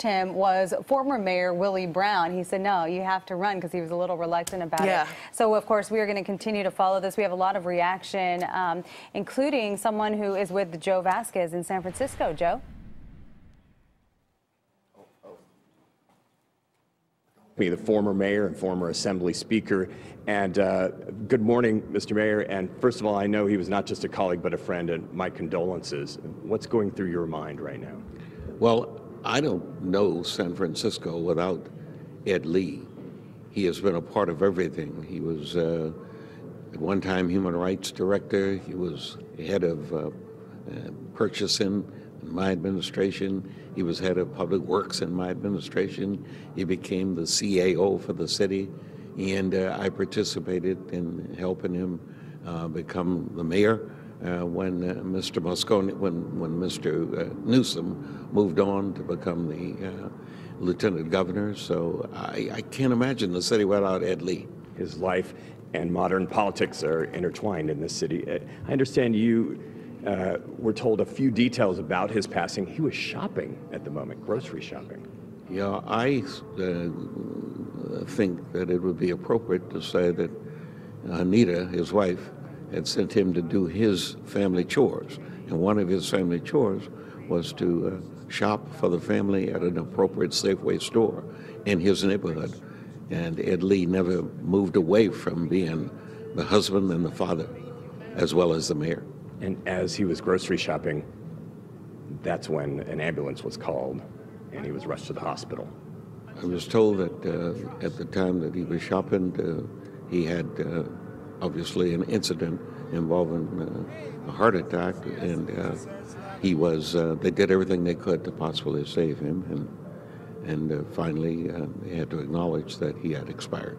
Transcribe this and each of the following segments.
him was former Mayor Willie Brown. He said, no, you have to run because he was a little reluctant about yeah. it. So, of course, we are going to continue to follow this. We have a lot of reaction, um, including someone who is with Joe Vazquez in San Francisco. Joe? Me, the former mayor and former assembly speaker. And uh, good morning, Mr. Mayor. And first of all, I know he was not just a colleague, but a friend, and my condolences. What's going through your mind right now? Well, I don't know San Francisco without Ed Lee. He has been a part of everything. He was uh, at one time human rights director. He was head of uh, uh, purchasing in my administration. He was head of public works in my administration. He became the CAO for the city, and uh, I participated in helping him uh, become the mayor uh, when uh, Mr. Moscone, when when Mr. Uh, Newsom moved on to become the uh, lieutenant governor. So I, I, can't imagine the city without Ed Lee. His life and modern politics are intertwined in this city. Uh, I understand you uh, were told a few details about his passing. He was shopping at the moment, grocery shopping. Yeah, I think that it would be appropriate to say that Anita, his wife, had sent him to do his family chores. And one of his family chores was to uh, shop for the family at an appropriate Safeway store in his neighborhood. And Ed Lee never moved away from being the husband and the father, as well as the mayor. And as he was grocery shopping, that's when an ambulance was called and he was rushed to the hospital. I was told that uh, at the time that he was shopping, uh, he had uh, obviously an incident involving uh, a heart attack, and uh, he was. Uh, they did everything they could to possibly save him, and and uh, finally uh, they had to acknowledge that he had expired.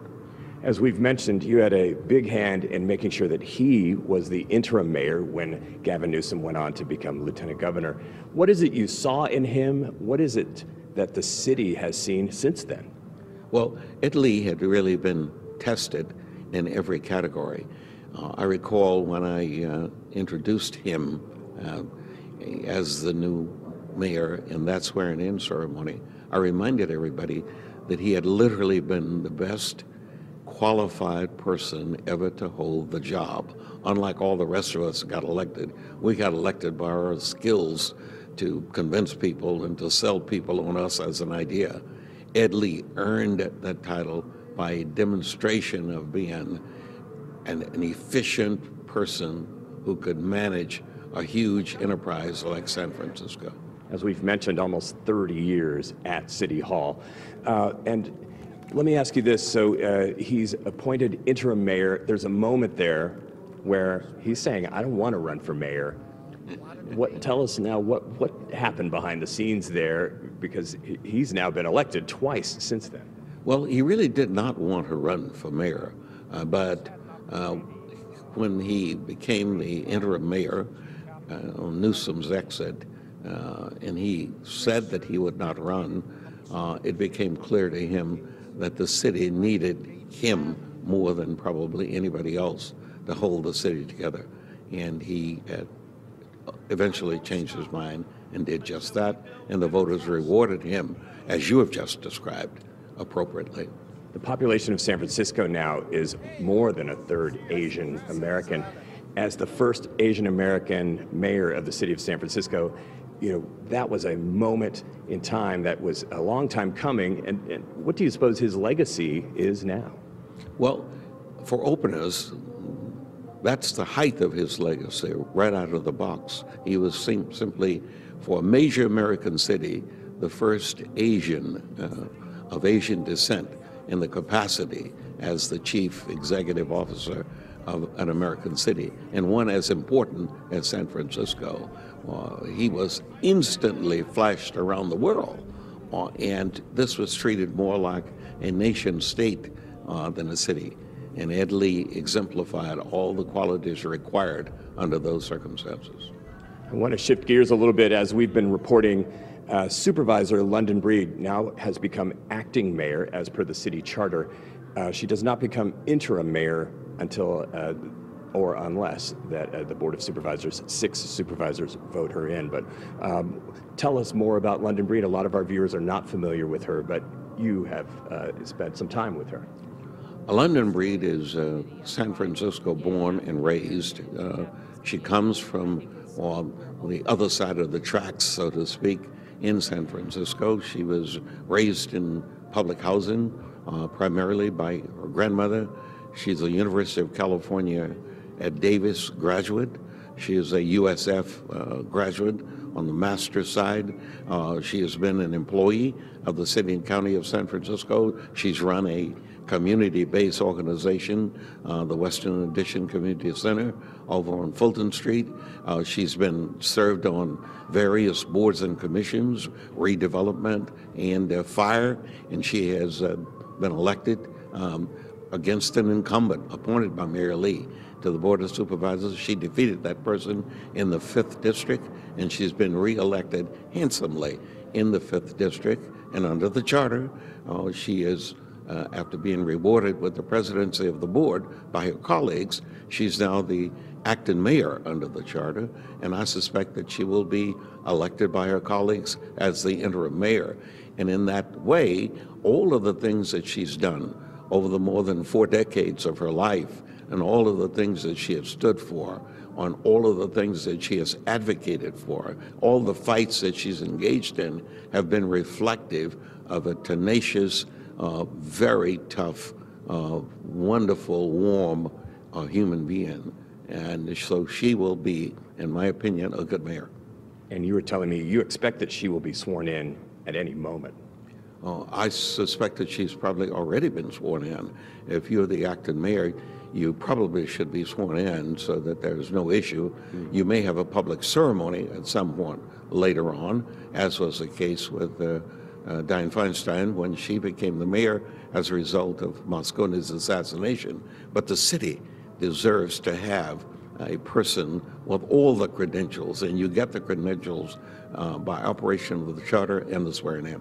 As we've mentioned, you had a big hand in making sure that he was the interim mayor when Gavin Newsom went on to become lieutenant governor. What is it you saw in him? What is it that the city has seen since then? Well, Lee had really been tested in every category. Uh, I recall when I uh, introduced him uh, as the new mayor in that swearing in ceremony, I reminded everybody that he had literally been the best qualified person ever to hold the job. Unlike all the rest of us got elected, we got elected by our skills to convince people and to sell people on us as an idea. Ed Lee earned that title by demonstration of being an, an efficient person who could manage a huge enterprise like San Francisco. As we've mentioned, almost 30 years at City Hall. Uh, and let me ask you this. So uh, he's appointed interim mayor. There's a moment there where he's saying, I don't want to run for mayor. What, tell us now what, what happened behind the scenes there because he's now been elected twice since then. Well, he really did not want to run for mayor, uh, but uh, when he became the interim mayor uh, on Newsom's exit, uh, and he said that he would not run, uh, it became clear to him that the city needed him more than probably anybody else to hold the city together. And he eventually changed his mind and did just that, and the voters rewarded him, as you have just described appropriately. The population of San Francisco now is more than a third Asian American. As the first Asian American mayor of the city of San Francisco, you know, that was a moment in time that was a long time coming. And, and what do you suppose his legacy is now? Well, for openers, that's the height of his legacy right out of the box. He was sim simply, for a major American city, the first Asian uh, of Asian descent in the capacity as the chief executive officer of an American city, and one as important as San Francisco. Uh, he was instantly flashed around the world, uh, and this was treated more like a nation state uh, than a city. And Ed Lee exemplified all the qualities required under those circumstances. I want to shift gears a little bit as we've been reporting uh, Supervisor London Breed now has become acting mayor as per the city charter. Uh, she does not become interim mayor until uh, or unless that uh, the Board of Supervisors, six supervisors, vote her in. But um, tell us more about London Breed. A lot of our viewers are not familiar with her, but you have uh, spent some time with her. London Breed is uh, San Francisco born and raised. She comes from well, the other side of the tracks, so to speak, in San Francisco. She was raised in public housing, uh, primarily by her grandmother. She's a University of California at Davis graduate. She is a USF uh, graduate on the master's side. Uh, she has been an employee of the city and county of San Francisco. She's run a community-based organization, uh, the Western Addition Community Center over on Fulton Street. Uh, she's been served on various boards and commissions, redevelopment and uh, fire, and she has uh, been elected um, against an incumbent appointed by Mayor Lee to the Board of Supervisors. She defeated that person in the 5th District, and she's been reelected handsomely in the 5th District. And under the charter, uh, she is uh, after being rewarded with the presidency of the board by her colleagues, she's now the acting mayor under the charter, and I suspect that she will be elected by her colleagues as the interim mayor. And in that way, all of the things that she's done over the more than four decades of her life, and all of the things that she has stood for, on all of the things that she has advocated for, all the fights that she's engaged in, have been reflective of a tenacious, uh, very tough, uh, wonderful, warm uh, human being. And so she will be, in my opinion, a good mayor. And you were telling me you expect that she will be sworn in at any moment. Uh, I suspect that she's probably already been sworn in. If you're the acting mayor, you probably should be sworn in so that there's no issue. Mm-hmm. You may have a public ceremony at some point later on, as was the case with uh, uh, Dianne Feinstein when she became the mayor as a result of Moscone's assassination. But the city deserves to have a person with all the credentials, and you get the credentials uh, by operation of the charter and the swearing in.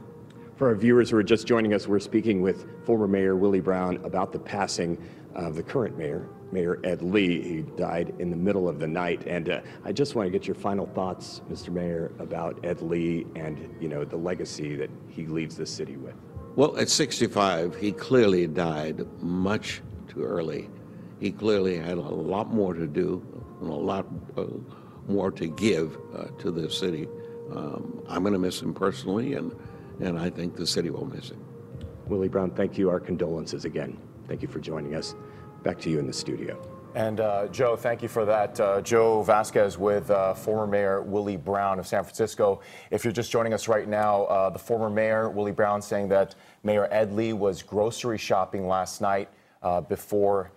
For our viewers who are just joining us, we're speaking with former Mayor Willie Brown about the passing of the current mayor, Mayor Ed Lee. He died in the middle of the night. And uh, I just want to get your final thoughts, Mr. Mayor, about Ed Lee and, you know, the legacy that he leaves the city with. Well, at 65, he clearly died much too early. He clearly had a lot more to do and a lot uh, more to give uh, to this city. Um, I'm going to miss him personally, and, and I think the city will miss him. Willie Brown, thank you. Our condolences again. Thank you for joining us. Back to you in the studio. And uh, Joe, thank you for that. Uh, Joe Vazquez with uh, former Mayor Willie Brown of San Francisco. If you're just joining us right now, uh, the former mayor, Willie Brown, saying that Mayor Ed Lee was grocery shopping last night uh, before